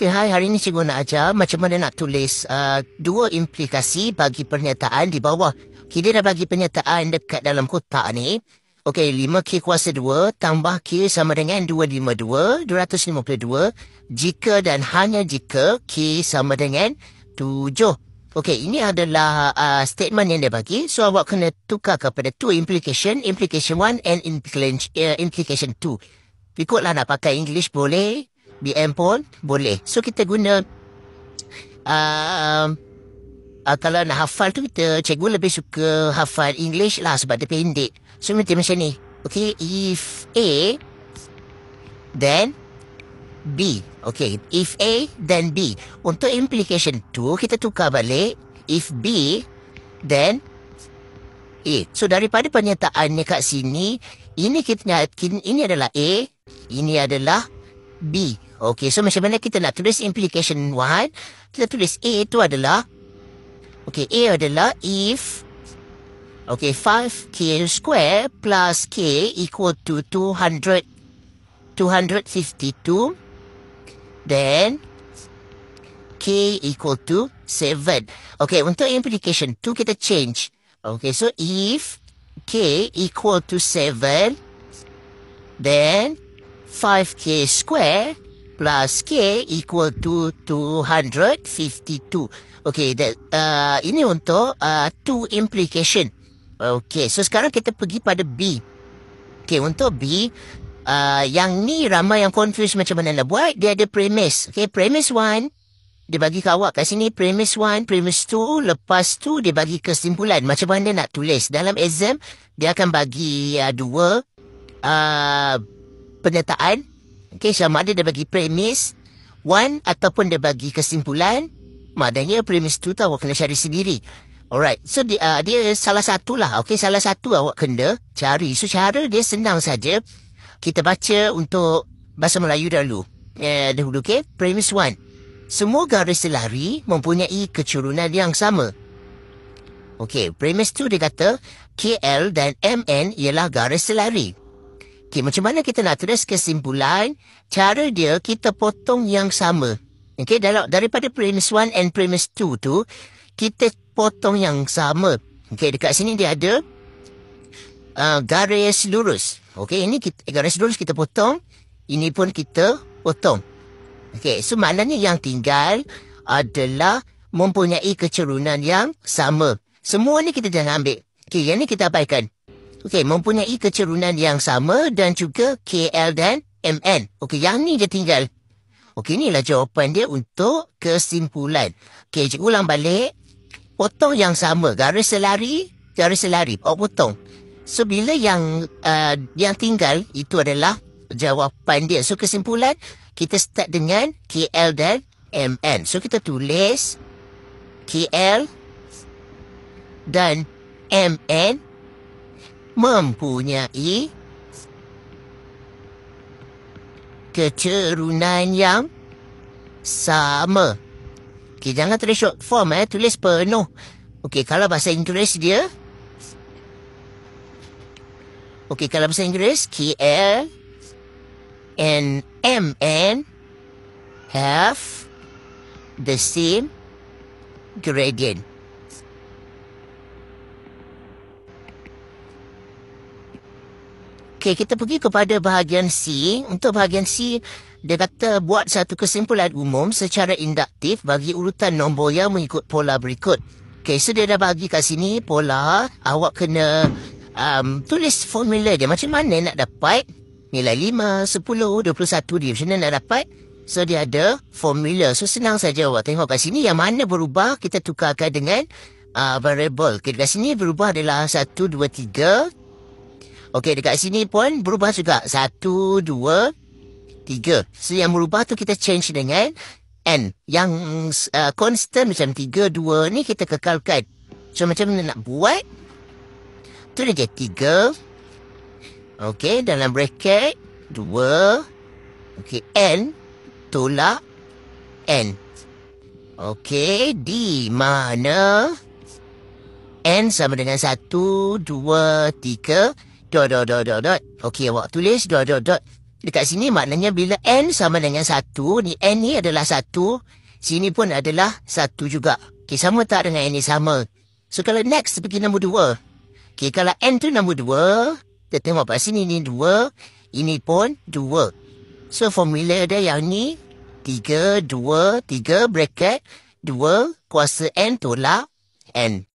Okay, hai. Hari ini cikgu nak ajar macam mana nak tulis uh, dua implikasi bagi pernyataan di bawah. Kita dah bagi pernyataan dekat dalam kotak ni. Okey, 5K kuasa 2 tambah K sama dengan 252, 252 jika dan hanya jika K sama dengan 7. Okey, ini adalah uh, statement yang dia bagi. So, awak kena tukar kepada two implication, implication one and implication, uh, implication two. Ikutlah nak pakai English boleh, BM pun boleh. So kita guna uh, uh, kalau nak hafal tu kita cikgu lebih suka hafal English lah sebab dia pendek. So macam macam ni. Okay, if A then B. Okay, if A then B. Untuk implication tu kita tukar balik. If B then A. So daripada pernyataannya kat sini, ini kita ini adalah A, ini adalah B. Okay, so macam mana kita nak tulis implication one? Kita tulis A itu adalah Okay, A adalah if Okay, 5K square plus K equal to 200 252 then K equal to 7. Okay, untuk implication 2 kita change. Okay, so if K equal to 7 then 5K square plus K equal to 252. Okay, that, uh, ini untuk uh, two implication. Okay, so sekarang kita pergi pada B. Okay, untuk B, uh, yang ni ramai yang confused macam mana nak buat. Dia ada premise. Okay, premise one, dia bagi ke awak kat sini premise one, premise two, lepas tu dia bagi kesimpulan. Macam mana nak tulis. Dalam exam, dia akan bagi uh, dua uh, pernyataan Okay, sama ada dia bagi premis one ataupun dia bagi kesimpulan, maknanya premis tu tu awak kena cari sendiri. Alright, so dia, uh, dia salah satu lah. Okay, salah satu awak kena cari. So cara dia senang saja. Kita baca untuk bahasa Melayu dahulu. Eh, dahulu, okay? Premis one. Semua garis selari mempunyai kecurunan yang sama. Okay, premis tu dia kata KL dan MN ialah garis selari. Okay, macam mana kita nak tulis kesimpulan? Cara dia, kita potong yang sama. Okay, dalam, daripada premise 1 and premise 2 tu, kita potong yang sama. Okay, dekat sini dia ada uh, garis lurus. Okay, ini kita, garis lurus kita potong. Ini pun kita potong. Okay, so maknanya yang tinggal adalah mempunyai kecerunan yang sama. Semua ni kita jangan ambil. Okay, yang ni kita abaikan. Okey, mempunyai kecerunan yang sama dan juga KL dan MN. Okey, yang ni dia tinggal. Okey, inilah jawapan dia untuk kesimpulan. Okey, cikgu ulang balik. Potong yang sama. Garis selari, garis selari. Oh, potong. So, bila yang uh, yang tinggal, itu adalah jawapan dia. So, kesimpulan, kita start dengan KL dan MN. So, kita tulis KL dan MN mempunyai keturunan yang sama. Okey, jangan tulis short form eh, tulis penuh. Okey, kalau bahasa Inggeris dia Okey, kalau bahasa Inggeris KL and MN have the same gradient. Okey, kita pergi kepada bahagian C. Untuk bahagian C, dia kata buat satu kesimpulan umum secara induktif bagi urutan nombor yang mengikut pola berikut. Okey, so dia dah bagi kat sini pola. Awak kena um, tulis formula dia. Macam mana nak dapat nilai 5, 10, 21 dia. Macam mana nak dapat? So dia ada formula. So senang saja awak tengok kat sini yang mana berubah kita tukarkan dengan uh, variable. Okay, kat sini berubah adalah 1, 2, 3, Okey, dekat sini pun berubah juga. Satu, dua, tiga. So, yang berubah tu kita change dengan N. Yang uh, constant macam tiga, dua ni kita kekalkan. So, macam mana nak buat? Tu dia jadi tiga. Okey, dalam bracket. Dua. Okey, N. Tolak N. Okey, di mana N sama dengan satu, dua, tiga dot dot dot dot dot. Okey awak tulis dot dot dot. dekat sini maknanya bila N sama dengan satu, ni N ni adalah satu, sini pun adalah satu juga. Okay, sama tak dengan N ni sama? So, kalau next pergi nombor dua. Okay, kalau N tu nombor dua, kita tengok pada sini ni dua, ini pun dua. So, formula dia yang ni, tiga, dua, tiga, bracket, dua, kuasa N tolak N.